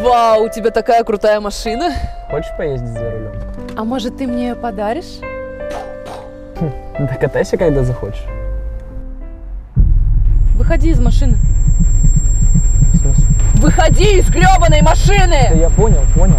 Вау, у тебя такая крутая машина. Хочешь поездить за рулем? А может, ты мне ее подаришь? Хм, да катайся, когда захочешь. Выходи из машины. В смысле? Выходи из гребаной Да я понял, понял.